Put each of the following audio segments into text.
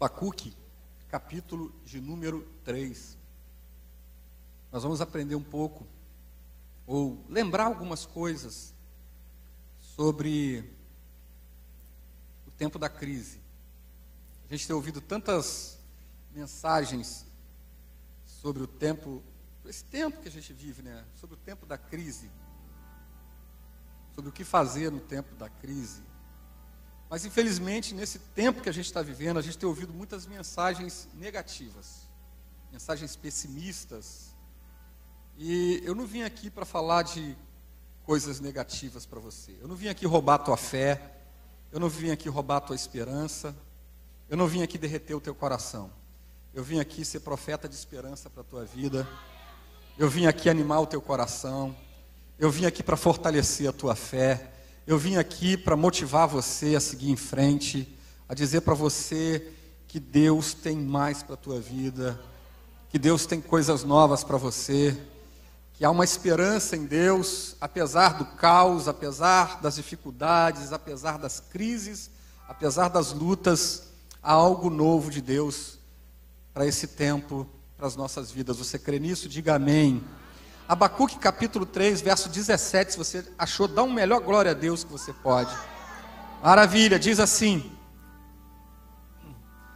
Abacuque, capítulo de número 3. Nós vamos aprender um pouco, ou lembrar algumas coisas sobre o tempo da crise. A gente tem ouvido tantas mensagens sobre o tempo, esse tempo que a gente vive, né? Sobre o tempo da crise, sobre o que fazer no tempo da crise. Mas infelizmente, nesse tempo que a gente está vivendo, a gente tem ouvido muitas mensagens negativas, mensagens pessimistas. E eu não vim aqui para falar de coisas negativas para você. Eu não vim aqui roubar a tua fé. Eu não vim aqui roubar a tua esperança. Eu não vim aqui derreter o teu coração. Eu vim aqui ser profeta de esperança para a tua vida. Eu vim aqui animar o teu coração. Eu vim aqui para fortalecer a tua fé. Eu vim aqui para motivar você a seguir em frente, a dizer para você que Deus tem mais para a tua vida, que Deus tem coisas novas para você, que há uma esperança em Deus, apesar do caos, apesar das dificuldades, apesar das crises, apesar das lutas, há algo novo de Deus para esse tempo, para as nossas vidas. Você crê nisso? Diga amém. Abacuque capítulo 3, verso 17, se você achou, dá um melhor glória a Deus que você pode. Maravilha, diz assim: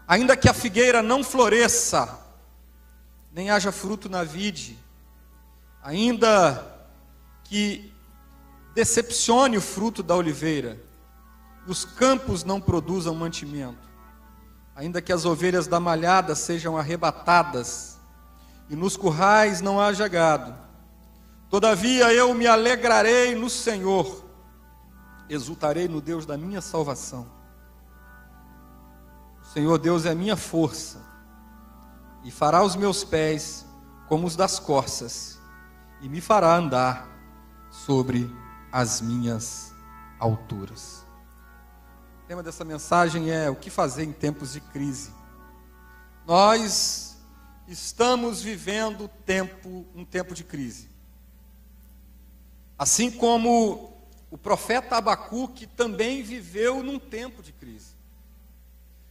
Ainda que a figueira não floresça, nem haja fruto na vide, ainda que decepcione o fruto da oliveira, os campos não produzam mantimento, ainda que as ovelhas da malhada sejam arrebatadas, e nos currais não haja gado, Todavia eu me alegrarei no Senhor, exultarei no Deus da minha salvação. O Senhor Deus é a minha força, e fará os meus pés como os das corças, e me fará andar sobre as minhas alturas. O tema dessa mensagem é o que fazer em tempos de crise. Nós estamos vivendo tempo, um tempo de crise. Assim como o profeta Abacuque também viveu num tempo de crise.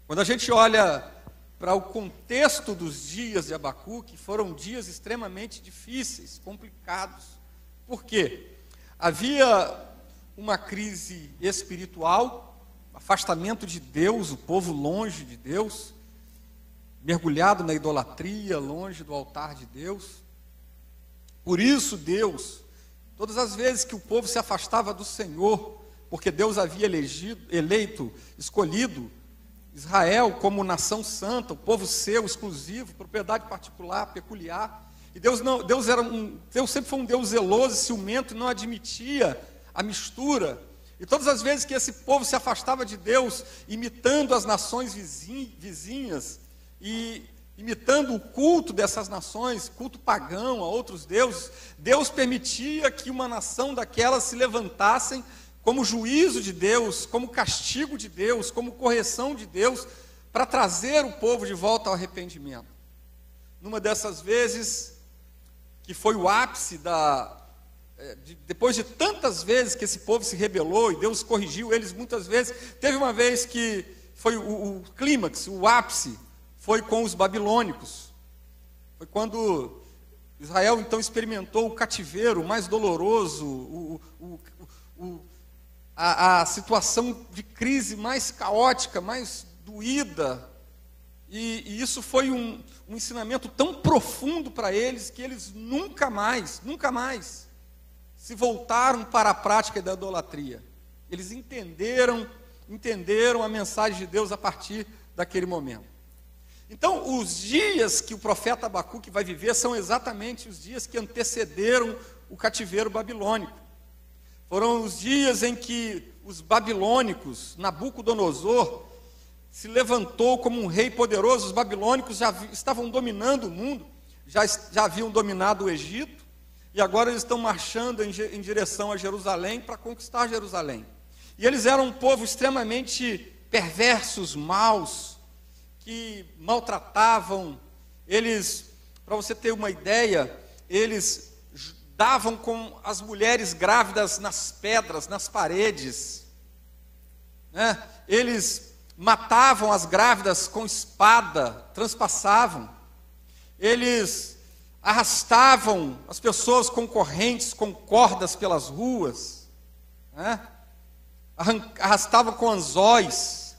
Quando a gente olha para o contexto dos dias de Abacuque, foram dias extremamente difíceis, complicados. Por quê? Havia uma crise espiritual, afastamento de Deus, o povo longe de Deus, mergulhado na idolatria, longe do altar de Deus. Por isso, Deus Todas as vezes que o povo se afastava do Senhor, porque Deus havia elegido, eleito, escolhido Israel como nação santa, o povo seu, exclusivo, propriedade particular, peculiar. E Deus não, Deus era um, Deus sempre foi um Deus zeloso e ciumento não admitia a mistura. E todas as vezes que esse povo se afastava de Deus, imitando as nações vizinhas e imitando o culto dessas nações, culto pagão a outros deuses, Deus permitia que uma nação daquelas se levantassem como juízo de Deus, como castigo de Deus, como correção de Deus, para trazer o povo de volta ao arrependimento. Numa dessas vezes, que foi o ápice da. É, de, depois de tantas vezes que esse povo se rebelou e Deus corrigiu eles muitas vezes, teve uma vez que foi o, o clímax, o ápice foi com os babilônicos. Foi quando Israel então experimentou o cativeiro mais doloroso, o, o, o, a, a, situação de crise mais caótica, mais doída. E, e isso foi um, um ensinamento tão profundo para eles que eles nunca mais, nunca mais se voltaram para a prática da idolatria. Eles entenderam, entenderam a mensagem de Deus a partir daquele momento. Então, os dias que o profeta Abacuque vai viver são exatamente os dias que antecederam o cativeiro babilônico. Foram os dias em que os babilônicos, Nabucodonosor, se levantou como um rei poderoso. Os babilônicos já estavam dominando o mundo, já, já haviam dominado o Egito, e agora eles estão marchando em, em direção a Jerusalém para conquistar Jerusalém. E eles eram um povo extremamente perversos, maus, que maltratavam, eles, para você ter uma ideia, eles davam com as mulheres grávidas nas pedras, nas paredes, né? eles matavam as grávidas com espada, transpassavam. Eles arrastavam as pessoas com correntes, com cordas pelas ruas, né? arrastavam com anzóis.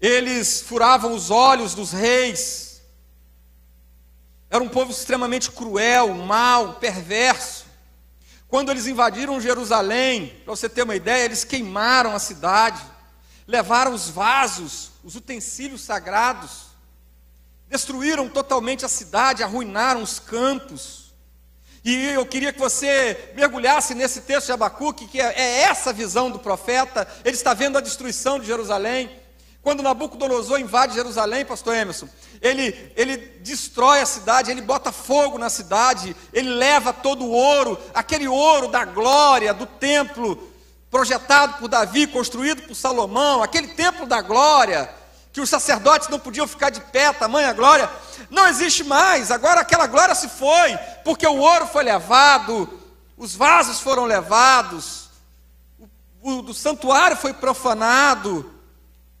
Eles furavam os olhos dos reis. Era um povo extremamente cruel, mau, perverso. Quando eles invadiram Jerusalém, para você ter uma ideia, eles queimaram a cidade levaram os vasos, os utensílios sagrados, destruíram totalmente a cidade, arruinaram os campos. E eu queria que você mergulhasse nesse texto de Abacuque, que é, é essa visão do profeta. Ele está vendo a destruição de Jerusalém. Quando Nabucodonosor invade Jerusalém, pastor Emerson, ele, ele destrói a cidade, ele bota fogo na cidade, ele leva todo o ouro, aquele ouro da glória do templo, projetado por Davi, construído por Salomão, aquele templo da glória, que os sacerdotes não podiam ficar de pé, tamanha glória, não existe mais. Agora aquela glória se foi, porque o ouro foi levado, os vasos foram levados, o, o santuário foi profanado,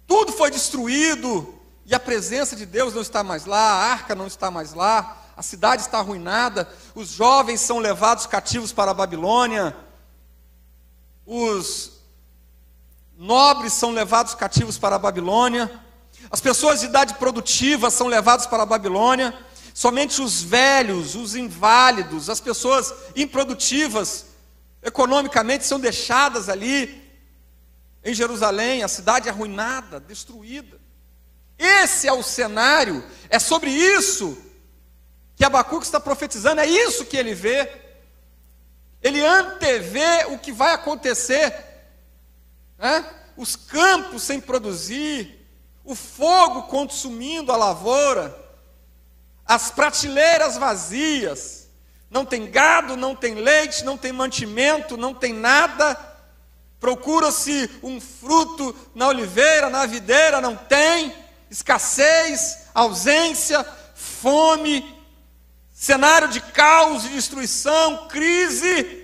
tudo foi destruído, e a presença de Deus não está mais lá, a arca não está mais lá, a cidade está arruinada, os jovens são levados cativos para a Babilônia, os nobres são levados cativos para a Babilônia, as pessoas de idade produtiva são levadas para a Babilônia, somente os velhos, os inválidos, as pessoas improdutivas economicamente são deixadas ali em Jerusalém, a cidade arruinada, destruída. Esse é o cenário, é sobre isso que Abacuque está profetizando, é isso que ele vê. Ele antevê o que vai acontecer. Né? Os campos sem produzir, o fogo consumindo a lavoura, as prateleiras vazias, não tem gado, não tem leite, não tem mantimento, não tem nada. Procura-se um fruto na oliveira, na videira, não tem. Escassez, ausência, fome, cenário de caos, de destruição, crise.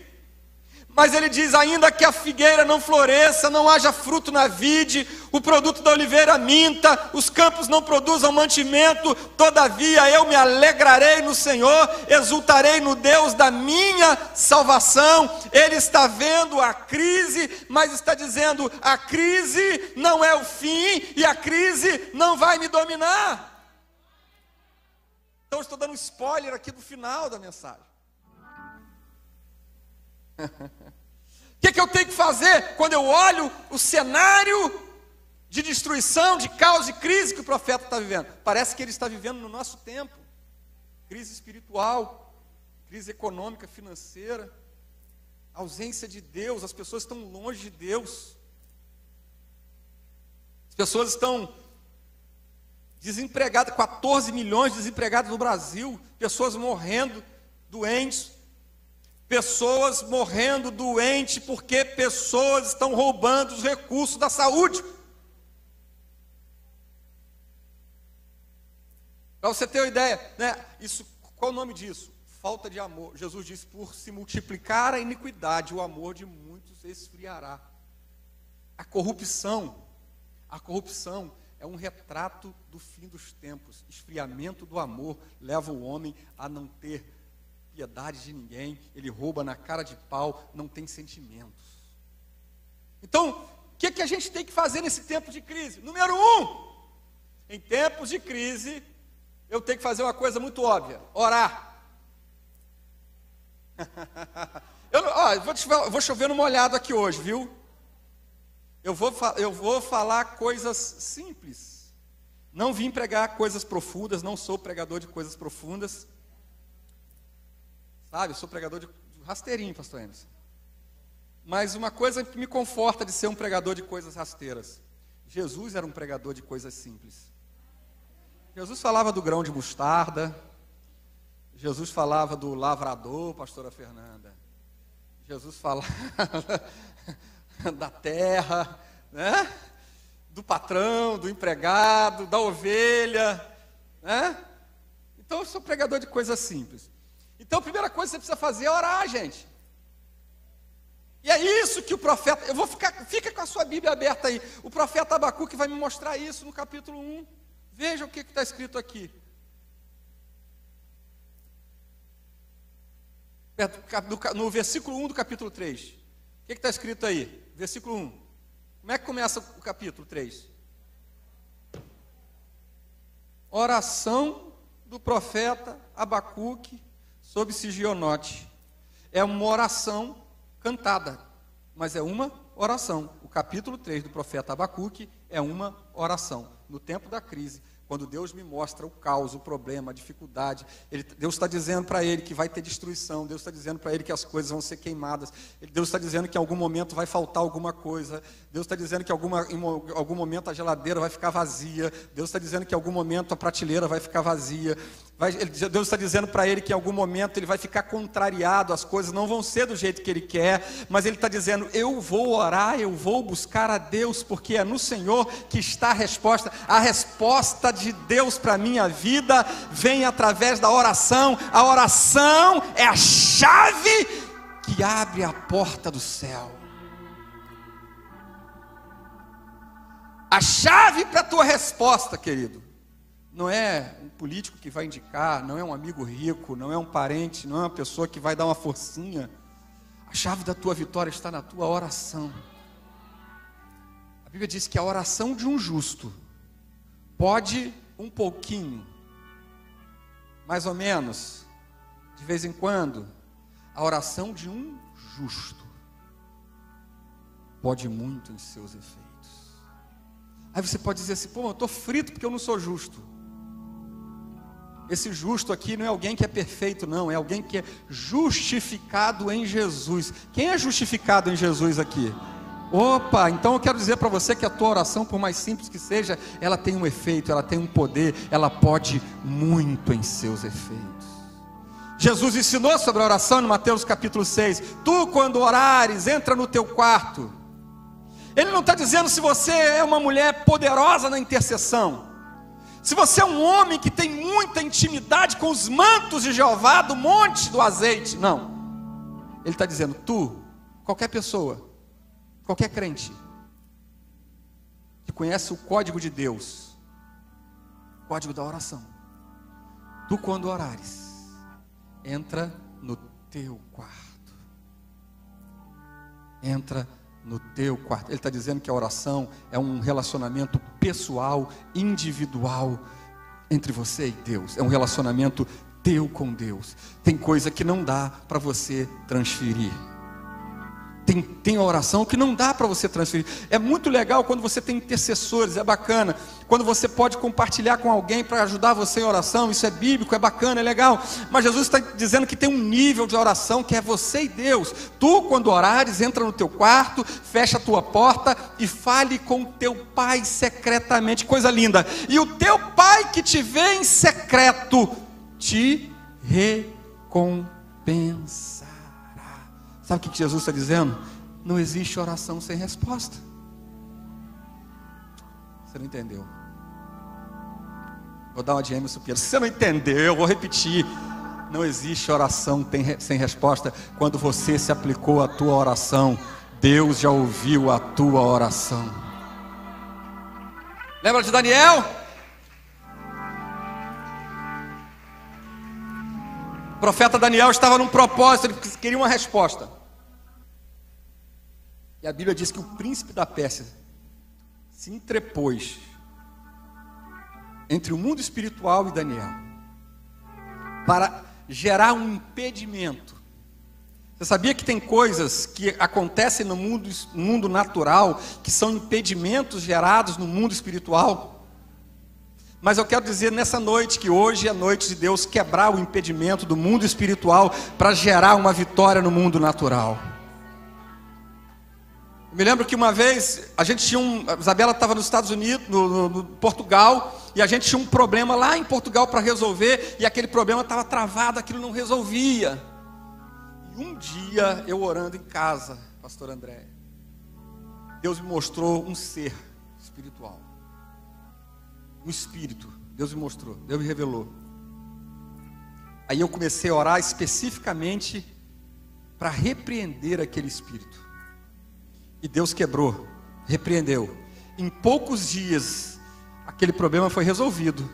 Mas ele diz: ainda que a figueira não floresça, não haja fruto na vide, o produto da oliveira minta, os campos não produzam mantimento, todavia eu me alegrarei no Senhor, exultarei no Deus da minha salvação. Ele está vendo a crise, mas está dizendo: a crise não é o fim e a crise não vai me dominar. Então, estou dando um spoiler aqui do final da mensagem. O que, que eu tenho que fazer quando eu olho o cenário de destruição, de caos e crise que o profeta está vivendo? Parece que ele está vivendo no nosso tempo crise espiritual, crise econômica, financeira, ausência de Deus, as pessoas estão longe de Deus. As pessoas estão desempregados, 14 milhões de desempregados no Brasil, pessoas morrendo, doentes, pessoas morrendo doentes porque pessoas estão roubando os recursos da saúde. Para você ter uma ideia, né? Isso, qual o nome disso? Falta de amor. Jesus disse: por se multiplicar a iniquidade, o amor de muitos esfriará. A corrupção, a corrupção é um retrato do fim dos tempos. Esfriamento do amor leva o homem a não ter piedade de ninguém, ele rouba na cara de pau, não tem sentimentos. Então, o que, que a gente tem que fazer nesse tempo de crise? Número um, em tempos de crise, eu tenho que fazer uma coisa muito óbvia: orar. eu, ó, vou, vou chover no molhado aqui hoje, viu? Eu vou, eu vou falar coisas simples. Não vim pregar coisas profundas, não sou pregador de coisas profundas. Sabe, eu sou pregador de, rasteirinho, pastor Emerson. Mas uma coisa que me conforta de ser um pregador de coisas rasteiras. Jesus era um pregador de coisas simples. Jesus falava do grão de mostarda. Jesus falava do lavrador, pastora Fernanda. Jesus falava da terra, né? do patrão, do empregado, da ovelha. Né? Então eu sou pregador de coisas simples. Então a primeira coisa que você precisa fazer é orar, gente. E é isso que o profeta, eu vou ficar, fica com a sua Bíblia aberta aí. O profeta Abacuque vai me mostrar isso no capítulo 1. Veja o que está escrito aqui. No versículo 1 do capítulo 3. O que está escrito aí? Versículo 1. Como é que começa o capítulo 3? Oração do profeta Abacuque sobre Sigionote. É uma oração cantada, mas é uma oração. O capítulo 3 do profeta Abacuque é uma oração. No tempo da crise, quando Deus me mostra o caos, o problema, a dificuldade, ele, Deus está dizendo para ele que vai ter destruição, Deus está dizendo para ele que as coisas vão ser queimadas, Deus está dizendo que em algum momento vai faltar alguma coisa, Deus está dizendo que alguma, em algum momento a geladeira vai ficar vazia, Deus está dizendo que em algum momento a prateleira vai ficar vazia, vai, Deus está dizendo para ele que em algum momento ele vai ficar contrariado, as coisas não vão ser do jeito que ele quer, mas ele está dizendo: Eu vou orar, eu vou buscar a Deus, porque é no Senhor que está a resposta, a resposta de Deus para a minha vida vem através da oração. A oração é a chave que abre a porta do céu. A chave para a tua resposta, querido, não é um político que vai indicar, não é um amigo rico, não é um parente, não é uma pessoa que vai dar uma forcinha. A chave da tua vitória está na tua oração. A Bíblia diz que a oração de um justo pode um pouquinho, mais ou menos, de vez em quando, a oração de um justo pode muito em seus efeitos. Aí você pode dizer assim: pô, eu estou frito porque eu não sou justo. Esse justo aqui não é alguém que é perfeito, não, é alguém que é justificado em Jesus. Quem é justificado em Jesus aqui? Opa, então eu quero dizer para você que a tua oração, por mais simples que seja, ela tem um efeito, ela tem um poder, ela pode muito em seus efeitos. Jesus ensinou sobre a oração no Mateus capítulo 6. Tu, quando orares, entra no teu quarto. Ele não está dizendo se você é uma mulher poderosa na intercessão. Se você é um homem que tem muita intimidade com os mantos de Jeová, do monte do azeite. Não. Ele está dizendo, tu, qualquer pessoa, Qualquer crente que conhece o código de Deus, código da oração, tu quando orares, entra no teu quarto. Entra no teu quarto. Ele está dizendo que a oração é um relacionamento pessoal, individual entre você e Deus. É um relacionamento teu com Deus. Tem coisa que não dá para você transferir tem, tem oração que não dá para você transferir. É muito legal quando você tem intercessores, é bacana. Quando você pode compartilhar com alguém para ajudar você em oração, isso é bíblico, é bacana, é legal. Mas Jesus está dizendo que tem um nível de oração que é você e Deus. Tu, quando orares, entra no teu quarto, fecha a tua porta e fale com teu pai secretamente. Coisa linda. E o teu pai que te vê em secreto te recompensa. Sabe o que Jesus está dizendo? Não existe oração sem resposta. Você não entendeu? Vou dar uma de Emerson. Se você não entendeu, eu vou repetir. Não existe oração sem resposta. Quando você se aplicou à tua oração, Deus já ouviu a tua oração. Lembra de Daniel? O profeta Daniel estava num propósito, ele queria uma resposta. E a Bíblia diz que o príncipe da Pérsia se entrepôs entre o mundo espiritual e Daniel para gerar um impedimento. Você sabia que tem coisas que acontecem no mundo, mundo natural que são impedimentos gerados no mundo espiritual? Mas eu quero dizer nessa noite que hoje é noite de Deus quebrar o impedimento do mundo espiritual para gerar uma vitória no mundo natural. Eu me lembro que uma vez a gente tinha um. A Isabela estava nos Estados Unidos, no, no, no, Portugal, e a gente tinha um problema lá em Portugal para resolver, e aquele problema estava travado, aquilo não resolvia. E um dia, eu orando em casa, pastor André, Deus me mostrou um ser espiritual. Um espírito. Deus me mostrou, Deus me revelou. Aí eu comecei a orar especificamente para repreender aquele espírito E Deus quebrou, repreendeu. Em poucos dias, aquele problema foi resolvido.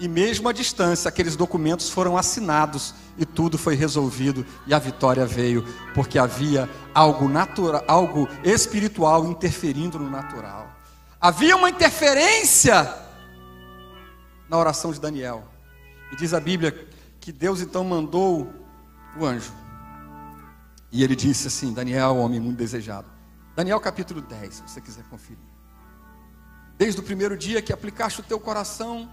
E mesmo à distância, aqueles documentos foram assinados e tudo foi resolvido e a vitória veio, porque havia algo natural, algo espiritual interferindo no natural. Havia uma interferência na oração de Daniel. E diz a Bíblia que Deus então mandou o anjo. E ele disse assim: Daniel, homem muito desejado. Daniel capítulo 10, se você quiser conferir. Desde o primeiro dia que aplicaste o teu coração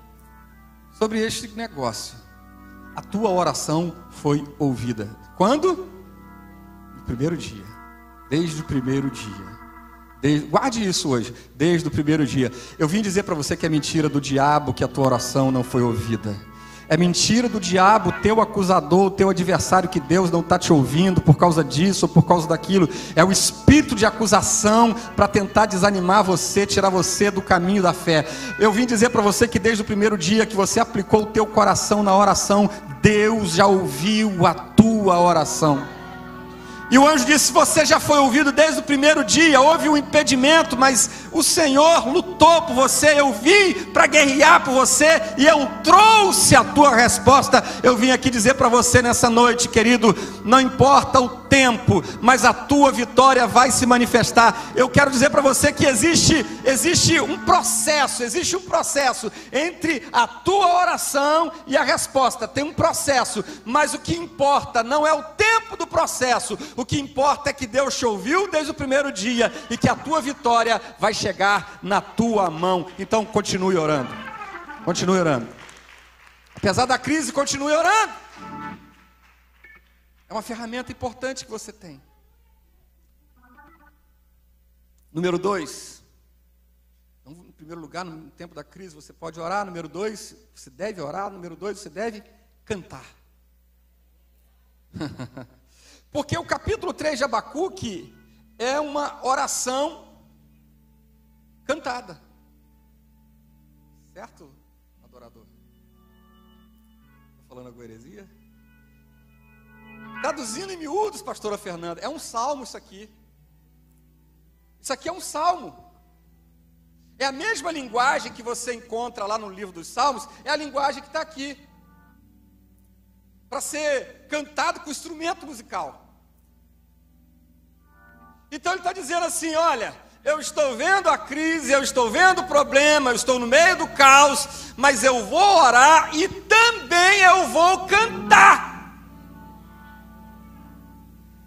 sobre este negócio, a tua oração foi ouvida. Quando? No primeiro dia. Desde o primeiro dia. Desde, guarde isso hoje, desde o primeiro dia. Eu vim dizer para você que é mentira do diabo que a tua oração não foi ouvida. É mentira do diabo, teu acusador, teu adversário, que Deus não está te ouvindo por causa disso ou por causa daquilo. É o espírito de acusação para tentar desanimar você, tirar você do caminho da fé. Eu vim dizer para você que desde o primeiro dia que você aplicou o teu coração na oração, Deus já ouviu a tua oração. E o anjo disse: Você já foi ouvido desde o primeiro dia, houve um impedimento, mas o Senhor lutou por você. Eu vim para guerrear por você e eu trouxe a tua resposta. Eu vim aqui dizer para você nessa noite, querido: não importa o tempo, mas a tua vitória vai se manifestar. Eu quero dizer para você que existe, existe um processo, existe um processo entre a tua oração e a resposta. Tem um processo, mas o que importa não é o tempo do processo. O que importa é que Deus te ouviu desde o primeiro dia e que a tua vitória vai chegar na tua mão. Então continue orando. Continue orando. Apesar da crise, continue orando. É uma ferramenta importante que você tem. Número dois. Então, em primeiro lugar, no tempo da crise, você pode orar. Número dois, você deve orar. Número dois, você deve cantar. Porque o capítulo 3 de Abacuque é uma oração cantada. Certo, adorador? Estou falando alguma heresia? Traduzindo em miúdos, pastora Fernanda, é um salmo isso aqui. Isso aqui é um salmo. É a mesma linguagem que você encontra lá no livro dos Salmos, é a linguagem que está aqui. Para ser cantado com instrumento musical. Então ele está dizendo assim: olha, eu estou vendo a crise, eu estou vendo o problema, eu estou no meio do caos, mas eu vou orar e também eu vou cantar.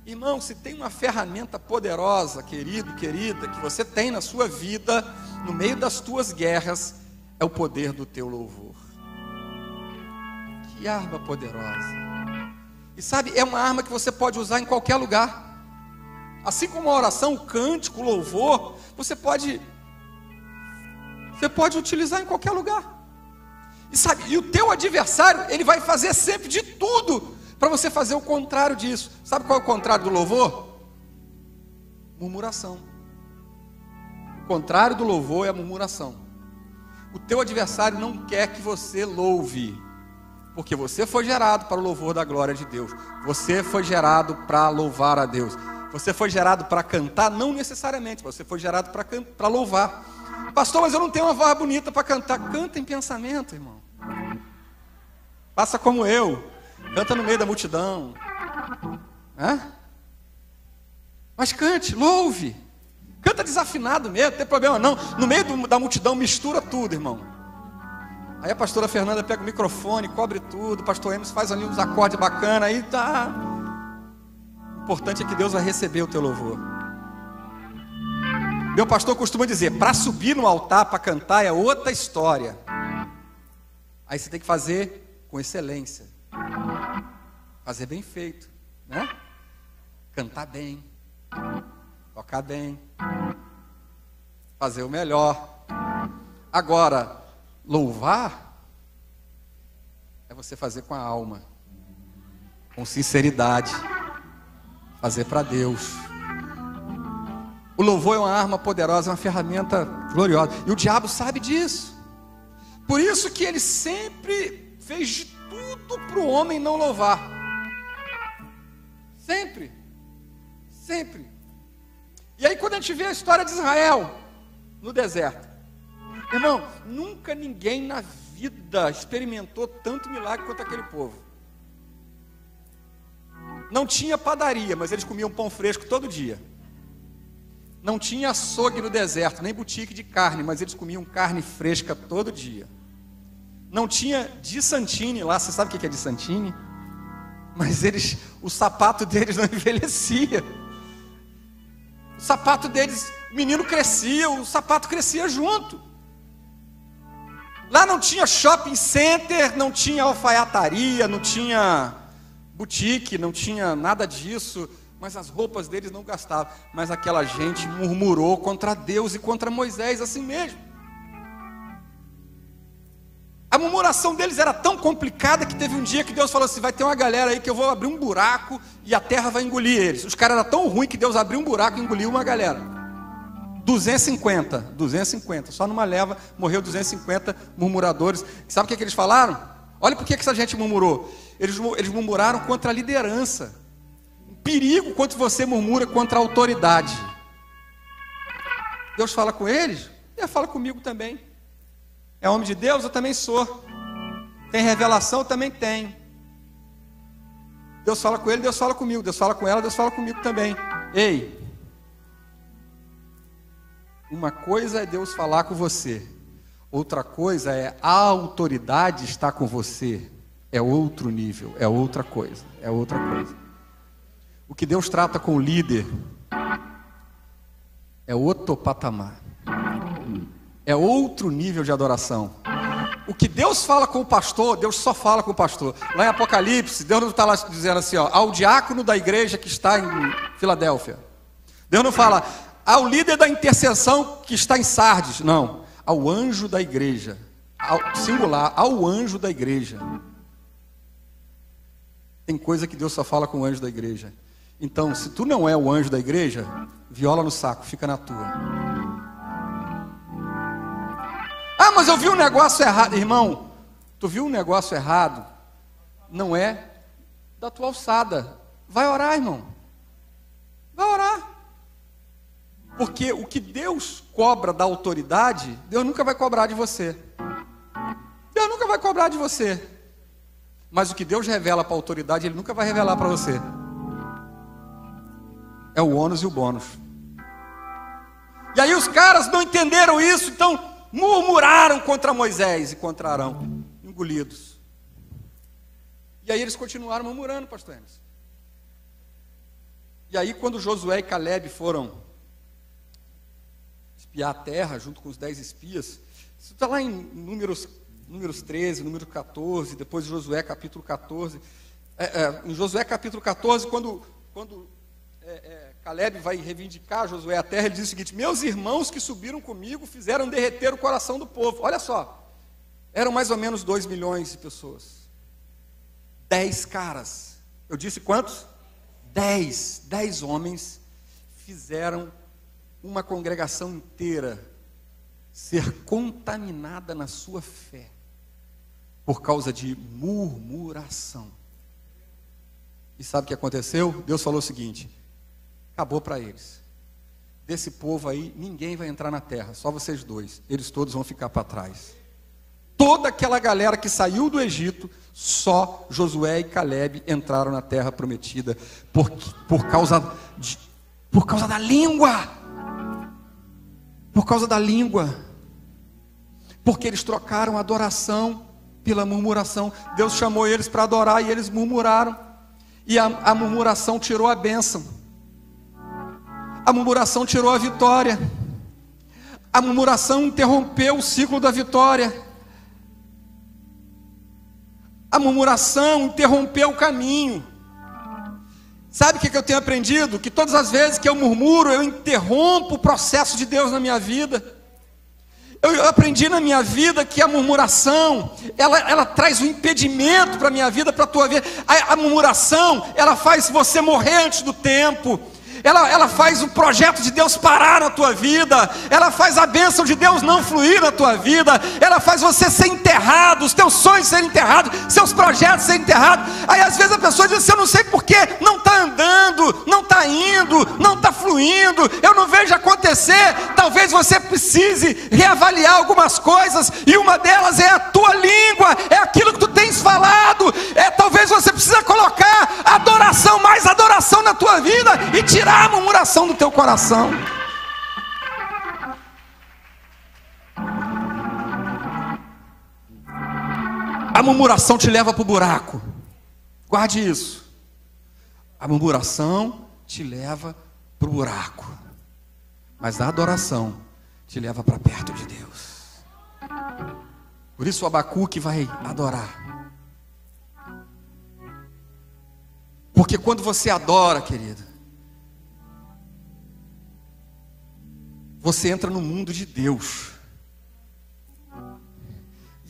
Irmão, se tem uma ferramenta poderosa, querido, querida, que você tem na sua vida, no meio das tuas guerras, é o poder do teu louvor. Que arma poderosa. E sabe, é uma arma que você pode usar em qualquer lugar. Assim como a oração, o cântico, o louvor, você pode você pode utilizar em qualquer lugar. E sabe, e o teu adversário, ele vai fazer sempre de tudo para você fazer o contrário disso. Sabe qual é o contrário do louvor? Murmuração. O contrário do louvor é a murmuração. O teu adversário não quer que você louve, porque você foi gerado para o louvor da glória de Deus. Você foi gerado para louvar a Deus. Você foi gerado para cantar? Não necessariamente, você foi gerado para louvar. Pastor, mas eu não tenho uma voz bonita para cantar. Canta em pensamento, irmão. Faça como eu. Canta no meio da multidão. Hã? Mas cante, louve. Canta desafinado mesmo, não tem problema não. No meio do, da multidão mistura tudo, irmão. Aí a pastora Fernanda pega o microfone, cobre tudo. O pastor Emerson faz ali uns acordes bacanas. Aí tá importante é que Deus vai receber o teu louvor. Meu pastor costuma dizer: para subir no altar para cantar é outra história. Aí você tem que fazer com excelência, fazer bem feito, né? Cantar bem, tocar bem, fazer o melhor. Agora, louvar é você fazer com a alma, com sinceridade fazer para Deus. O louvor é uma arma poderosa, é uma ferramenta gloriosa. E o diabo sabe disso. Por isso que ele sempre fez de tudo para o homem não louvar. Sempre. Sempre. E aí, quando a gente vê a história de Israel no deserto, irmão, nunca ninguém na vida experimentou tanto milagre quanto aquele povo. Não tinha padaria, mas eles comiam pão fresco todo dia. Não tinha açougue no deserto, nem boutique de carne, mas eles comiam carne fresca todo dia. Não tinha de Santini lá, você sabe o que é de Santini? Mas eles, o sapato deles não envelhecia. O sapato deles, o menino crescia, o sapato crescia junto. Lá não tinha shopping center, não tinha alfaiataria, não tinha boutique, não tinha nada disso, mas as roupas deles não gastavam. Mas aquela gente murmurou contra Deus e contra Moisés assim mesmo. A murmuração deles era tão complicada que teve um dia que Deus falou assim: vai ter uma galera aí que eu vou abrir um buraco e a terra vai engolir eles. Os caras eram tão ruins que Deus abriu um buraco e engoliu uma galera. 250, 250, só numa leva morreu 250 murmuradores. Sabe o que, que eles falaram? Olha por que essa gente murmurou. Eles, eles murmuraram contra a liderança. Um perigo quando você murmura contra a autoridade. Deus fala com eles, Ele fala comigo também. É homem de Deus? Eu também sou. Tem revelação? Eu também tenho. Deus fala com ele, Deus fala comigo. Deus fala com ela, Deus fala comigo também. Ei, uma coisa é Deus falar com você, outra coisa é a autoridade estar com você. É outro nível, é outra coisa, é outra coisa. O que Deus trata com o líder é outro patamar é outro nível de adoração. O que Deus fala com o pastor, Deus só fala com o pastor. Lá em Apocalipse, Deus não está lá dizendo assim, ó, ao diácono da igreja que está em Filadélfia. Deus não fala ao líder da intercessão que está em Sardes. Não, ao anjo da igreja. Ao, singular, ao anjo da igreja. Tem coisa que Deus só fala com o anjo da igreja. Então, se tu não é o anjo da igreja, viola no saco, fica na tua. Ah, mas eu vi um negócio errado. Irmão, tu viu um negócio errado? Não é da tua alçada. Vai orar, irmão. Vai orar. Porque o que Deus cobra da autoridade, Deus nunca vai cobrar de você. Deus nunca vai cobrar de você. Mas o que Deus revela para a autoridade, Ele nunca vai revelar para você. É o ônus e o bônus. E aí os caras não entenderam isso, então murmuraram contra Moisés e contra Arão, engolidos. E aí eles continuaram murmurando, pastor Enes. E aí, quando Josué e Caleb foram espiar a terra, junto com os dez espias, isso está lá em números, números 13, número 14, depois de Josué capítulo 14. É, é, em Josué capítulo 14, quando, quando é, é Caleb vai reivindicar Josué a terra, ele diz o seguinte: Meus irmãos que subiram comigo fizeram derreter o coração do povo. Olha só, eram mais ou menos dois milhões de pessoas. Dez caras. Eu disse quantos? Dez. Dez homens fizeram uma congregação inteira ser contaminada na sua fé por causa de murmuração. E sabe o que aconteceu? Deus falou o seguinte: acabou para eles. Desse povo aí, ninguém vai entrar na terra, só vocês dois. Eles todos vão ficar para trás. Toda aquela galera que saiu do Egito, só Josué e Caleb entraram na terra prometida por, por, causa, de, por causa da língua. Por causa da língua. Porque eles trocaram adoração pela murmuração. Deus chamou eles para adorar e eles murmuraram. E a, a murmuração tirou a bênção. A murmuração tirou a vitória. A murmuração interrompeu o ciclo da vitória. A murmuração interrompeu o caminho. Sabe o que eu tenho aprendido? Que todas as vezes que eu murmuro, eu interrompo o processo de Deus na minha vida. Eu aprendi na minha vida que a murmuração, ela, ela traz um impedimento para a minha vida, para a tua vida. A, a murmuração, ela faz você morrer antes do tempo ela, ela faz o projeto de Deus parar na tua vida, ela faz a bênção de Deus não fluir na tua vida, ela faz você ser enterrado, os teus sonhos serem enterrados, seus projetos serem enterrados. Aí às vezes a pessoa diz assim: Eu não sei porquê, não está andando, não está indo, não está fluindo, eu não vejo acontecer. Talvez você precise reavaliar algumas coisas, e uma delas é a tua língua, é aquilo que tu tens falado, é talvez você precisa colocar adoração, mais adoração na tua vida e tirar a murmuração do teu coração. A murmuração te leva para o buraco. Guarde isso. A murmuração te leva para o buraco. Mas a adoração te leva para perto de Deus. Por isso Abacuque vai adorar. Porque quando você adora, querido, você entra no mundo de Deus.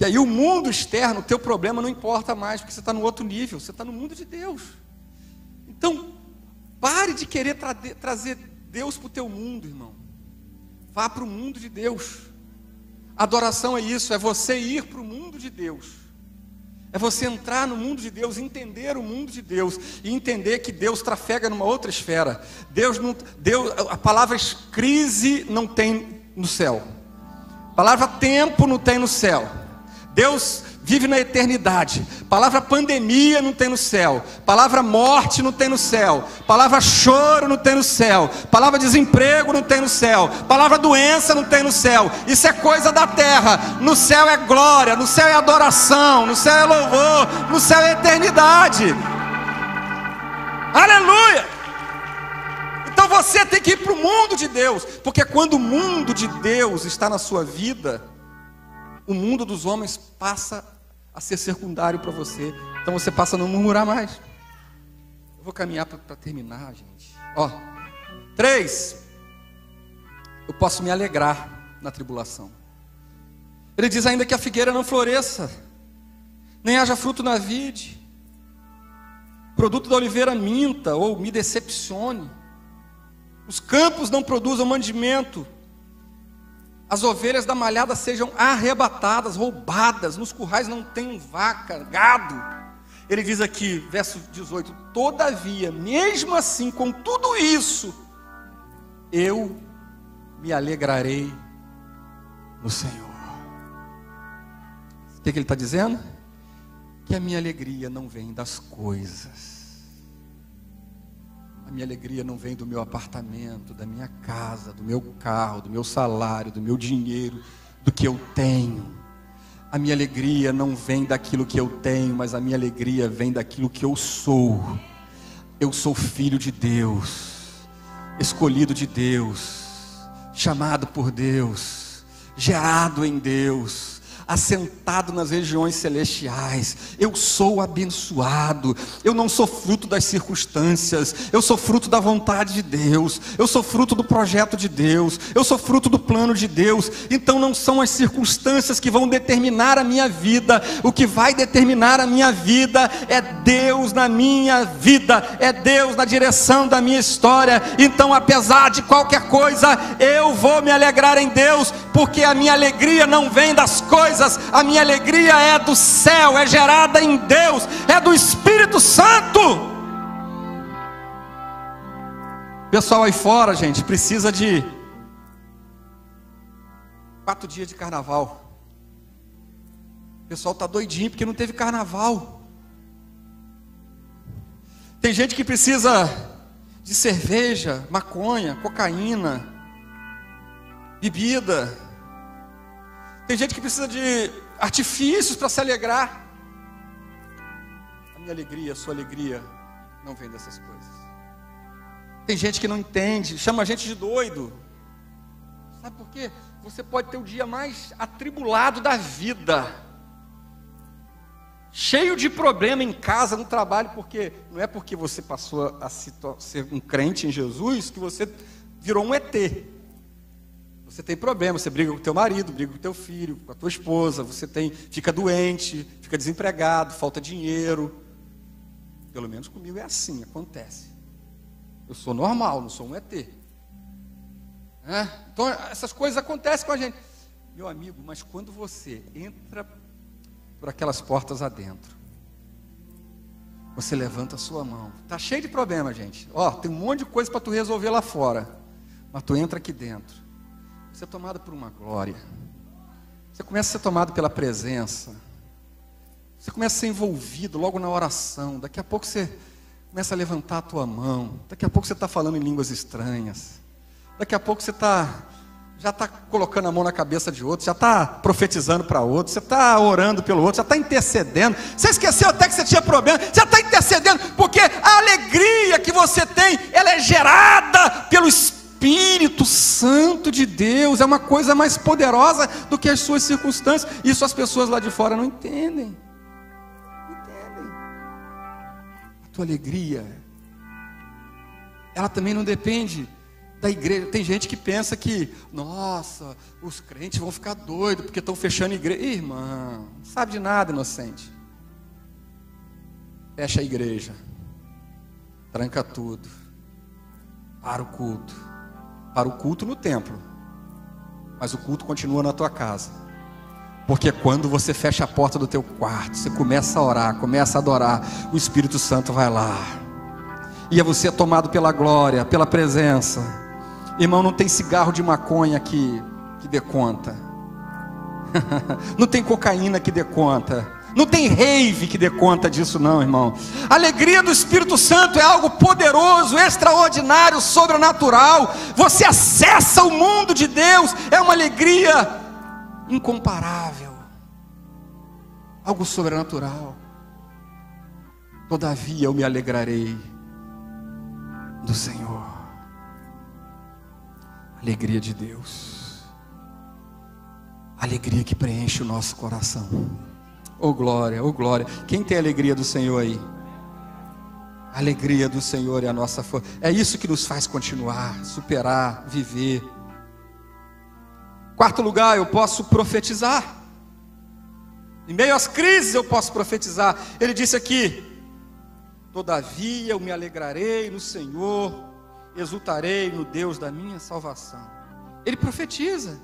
E aí o mundo externo, o teu problema não importa mais, porque você está no outro nível, você está no mundo de Deus. Então, pare de querer tra trazer Deus para o teu mundo, irmão. Vá para o mundo de Deus. Adoração é isso, é você ir para o mundo de Deus. É você entrar no mundo de Deus, entender o mundo de Deus e entender que Deus trafega numa outra esfera. Deus não, Deus, a palavra crise não tem no céu. A palavra tempo não tem no céu. Deus vive na eternidade. Palavra pandemia não tem no céu. Palavra morte não tem no céu. Palavra choro não tem no céu. Palavra desemprego não tem no céu. Palavra doença não tem no céu. Isso é coisa da terra. No céu é glória, no céu é adoração, no céu é louvor, no céu é eternidade. Aleluia! Então você tem que ir para o mundo de Deus, porque quando o mundo de Deus está na sua vida, o mundo dos homens passa a ser secundário para você. Então você passa a não murmurar mais. Eu vou caminhar para terminar, gente. Ó, três. Eu posso me alegrar na tribulação. Ele diz ainda que a figueira não floresça, nem haja fruto na vide, produto da oliveira minta ou me decepcione, os campos não produzam mandimento, as ovelhas da malhada sejam arrebatadas, roubadas, nos currais não tem vaca, gado. Ele diz aqui, verso 18: Todavia, mesmo assim, com tudo isso, eu me alegrarei no Senhor. O que, ele está dizendo? Que a minha alegria não vem das coisas a minha alegria não vem do meu apartamento, da minha casa, do meu carro, do meu salário, do meu dinheiro, do que eu tenho. A minha alegria não vem daquilo que eu tenho, mas a minha alegria vem daquilo que eu sou. Eu sou filho de Deus, escolhido de Deus, chamado por Deus, gerado em Deus assentado nas regiões celestiais. Eu sou abençoado. Eu não sou fruto das circunstâncias. Eu sou fruto da vontade de Deus. Eu sou fruto do projeto de Deus. Eu sou fruto do plano de Deus. Então não são as circunstâncias que vão determinar a minha vida. O que vai determinar a minha vida é Deus na minha vida. É Deus na direção da minha história. Então, apesar de qualquer coisa, eu vou me alegrar em Deus, porque a minha alegria não vem das coisas coisas, a minha alegria é do céu, é gerada em Deus, é do Espírito Santo. Pessoal aí fora, gente, precisa de quatro dias de carnaval. O pessoal está doidinho porque não teve carnaval. Tem gente que precisa de cerveja, maconha, cocaína, bebida. Tem gente que precisa de artifícios para se alegrar. A minha alegria, a sua alegria, não vem dessas coisas. Tem gente que não entende, chama a gente de doido. Sabe por quê? Você pode ter o dia mais atribulado da vida, cheio de problema em casa, no trabalho, porque não é porque você passou a ser um crente em Jesus que você virou um ET. Você tem problema, você briga com teu marido, briga com o teu filho, com a tua esposa, você tem, fica doente, fica desempregado, falta dinheiro. Pelo menos comigo é assim, acontece. Eu sou normal, não sou um ET. É? Então, essas coisas acontecem com a gente. Meu amigo, mas quando você entra por aquelas portas adentro, você levanta a sua mão. Tá cheio de problema, gente. Ó, tem um monte de coisa para tu resolver lá fora. Mas tu entra aqui dentro. Você é tomado por uma glória. Você começa a ser tomado pela presença. Você começa a ser envolvido logo na oração. Daqui a pouco você começa a levantar a tua mão. Daqui a pouco você está falando em línguas estranhas. Daqui a pouco você está já está colocando a mão na cabeça de outro, já está profetizando para outro, você está orando pelo outro, já está intercedendo. Você esqueceu até que você tinha problema, já está intercedendo, porque a alegria que você tem, ela é gerada pelo Espírito Santo de Deus, é uma coisa mais poderosa do que as suas circunstâncias. Isso as pessoas lá de fora não entendem. Não entendem. A tua alegria, ela também não depende da igreja. Tem gente que pensa que, nossa, os crentes vão ficar doidos porque estão fechando a igreja. Irmão, não sabe de nada, inocente. Fecha a igreja. Tranca tudo. Para o culto. Para o culto no templo. Mas o culto continua na tua casa. Porque quando você fecha a porta do teu quarto, você começa a orar, começa a adorar, o Espírito Santo vai lá. E é você tomado pela glória, pela presença. Irmão, não tem cigarro de maconha que, que dê conta. não tem cocaína que dê conta. Não tem rave que dê conta disso, não, irmão. A alegria do Espírito Santo é algo poderoso, extraordinário, sobrenatural. Você acessa o mundo de Deus, é uma alegria incomparável, algo sobrenatural. Todavia eu me alegrarei do Senhor alegria de Deus, alegria que preenche o nosso coração. Oh glória, oh glória. Quem tem alegria do Senhor aí? A alegria do Senhor é a nossa força. É isso que nos faz continuar, superar, viver. Quarto lugar, eu posso profetizar. Em meio às crises eu posso profetizar. Ele disse aqui: Todavia eu me alegrarei no Senhor exultarei no Deus da minha salvação. Ele profetiza: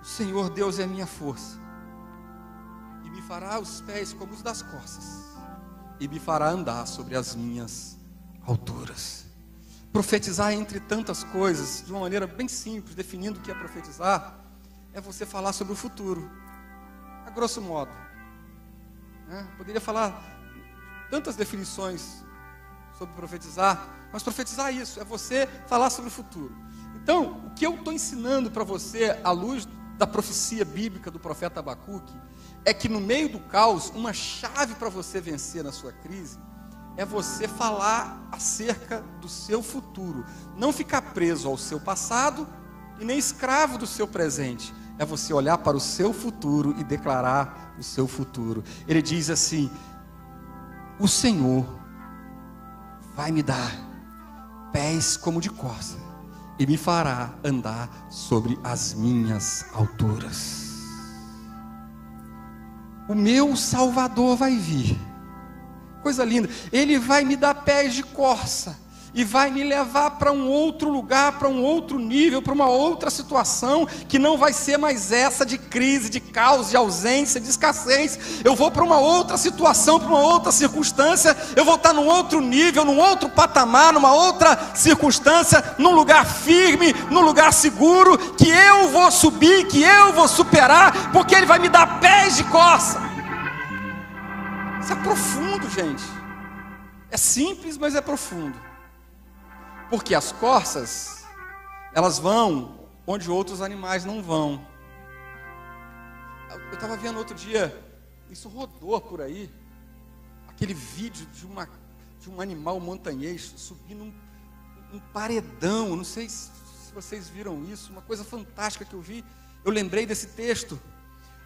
O Senhor Deus é a minha força, me fará os pés como os das costas, e me fará andar sobre as minhas alturas. Profetizar entre tantas coisas, de uma maneira bem simples, definindo o que é profetizar, é você falar sobre o futuro, a grosso modo. Né? Poderia falar tantas definições sobre profetizar, mas profetizar é isso, é você falar sobre o futuro. Então, o que eu estou ensinando para você, à luz da profecia bíblica do profeta Abacuque, é que no meio do caos, uma chave para você vencer na sua crise é você falar acerca do seu futuro. Não ficar preso ao seu passado e nem escravo do seu presente. É você olhar para o seu futuro e declarar o seu futuro. Ele diz assim: O Senhor vai me dar pés como de corça e me fará andar sobre as minhas alturas. O meu Salvador vai vir. Coisa linda. Ele vai me dar pés de corça e vai me levar para um outro lugar, para um outro nível, para uma outra situação que não vai ser mais essa de crise, de caos, de ausência, de escassez. Eu vou para uma outra situação, para uma outra circunstância. Eu vou estar num outro nível, num outro patamar, numa outra circunstância, num lugar firme, num lugar seguro, que eu vou subir, que eu vou superar, porque Ele vai me dar pés de coça. Isso é profundo, gente. É simples, mas é profundo. Porque as corças, elas vão onde outros animais não vão. Eu estava vendo outro dia, isso rodou por aí, aquele vídeo de, uma, de um animal montanhês subindo um, um paredão. Não sei se, vocês viram isso, uma coisa fantástica que eu vi. Eu lembrei desse texto.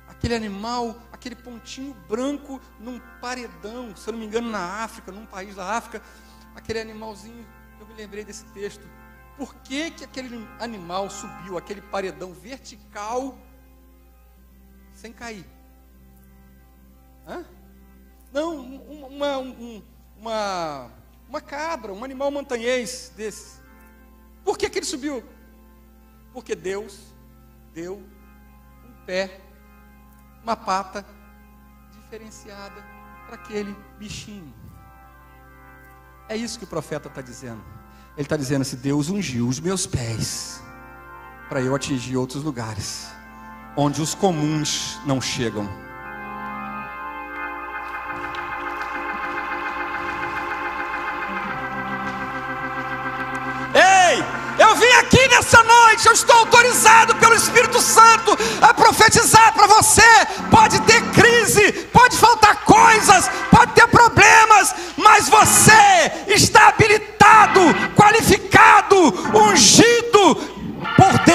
Aquele animal, aquele pontinho branco num paredão, se eu não me engano, na África, num país da África, aquele animalzinho lembrei desse texto. Por que, que aquele animal subiu aquele paredão vertical sem cair? Hã? Não, uma, uma, uma cabra, um animal montanhês desse. Por que, que ele subiu? Porque Deus deu um pé, uma pata diferenciada para aquele bichinho. É isso que o profeta está dizendo. Ele está dizendo assim: Deus ungiu os meus pés para eu atingir outros lugares onde os comuns não chegam. Vim aqui nessa noite, eu estou autorizado pelo Espírito Santo a profetizar para você. Pode ter crise, pode faltar coisas, pode ter problemas, mas você está habilitado, qualificado, ungido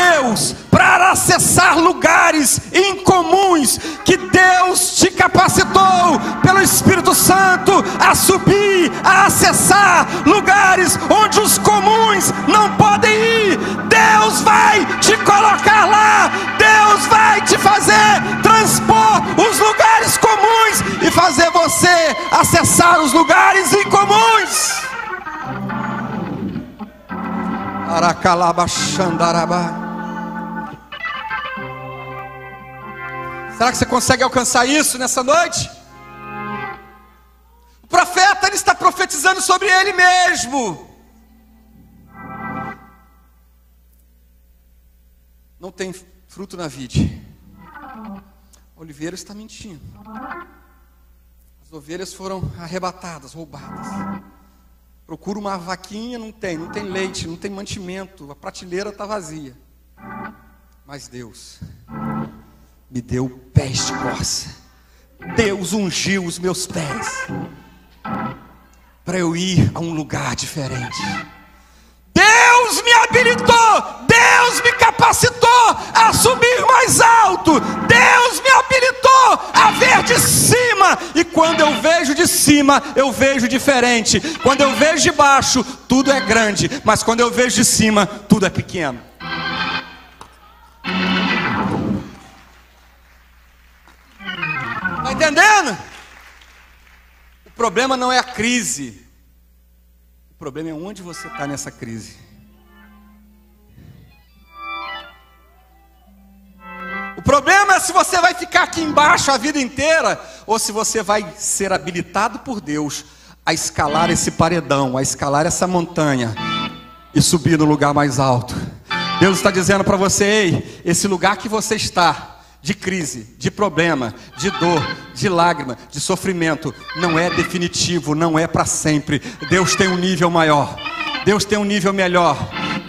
Deus para acessar lugares incomuns que Deus te capacitou pelo Espírito Santo a subir, a acessar lugares onde os comuns não podem ir. Deus vai te colocar lá, Deus vai te fazer transpor os lugares comuns e fazer você acessar os lugares incomuns. Aracalabaxandarabá. Será que você consegue alcançar isso nessa noite? O profeta ele está profetizando sobre ele mesmo. Não tem fruto na vide. A oliveira está mentindo. As ovelhas foram arrebatadas, roubadas. Procura uma vaquinha, não tem, não tem leite, não tem mantimento, a prateleira está vazia. Mas Deus me deu pés de corça. Deus ungiu os meus pés para eu ir a um lugar diferente. Deus me habilitou, Deus me capacitou a subir mais alto, Deus me habilitou a ver de cima, e quando eu vejo de cima, eu vejo diferente. Quando eu vejo de baixo, tudo é grande, mas quando eu vejo de cima, tudo é pequeno. Entendendo? O problema não é a crise, o problema é onde você está nessa crise. O problema é se você vai ficar aqui embaixo a vida inteira ou se você vai ser habilitado por Deus a escalar esse paredão, a escalar essa montanha e subir no lugar mais alto. Deus está dizendo para você: ei, esse lugar que você está, de crise, de problema, de dor, de lágrima, de sofrimento, não é definitivo, não é para sempre. Deus tem um nível maior, Deus tem um nível melhor,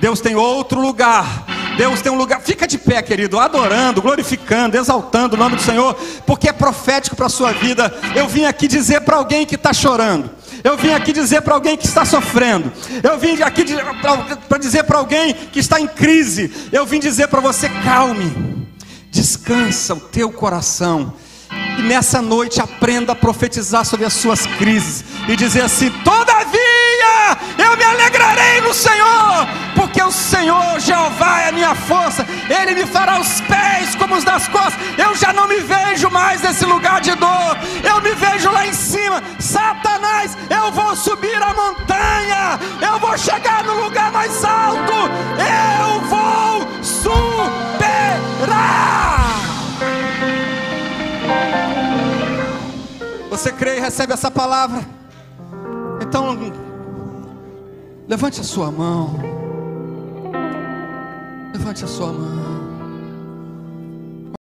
Deus tem outro lugar. Deus tem um lugar, fica de pé, querido, adorando, glorificando, exaltando o nome do Senhor, porque é profético para a sua vida. Eu vim aqui dizer para alguém que está chorando, eu vim aqui dizer para alguém que está sofrendo. Eu vim aqui para dizer para alguém que está em crise. Eu vim dizer para você: calme descansa o teu coração. E nessa noite aprenda a profetizar sobre as suas crises e dizer assim: Todavia eu me alegrarei no Senhor, porque o Senhor Jeová é a minha força, Ele me fará os pés como os das costas. Eu já não me vejo mais nesse lugar de dor, eu me vejo lá em cima. Satanás, eu vou subir a montanha, eu vou chegar no lugar mais alto, eu vou superar. Você crê e recebe essa palavra? Então, levante a sua mão. Levante a sua mão.